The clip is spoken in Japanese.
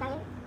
ったよ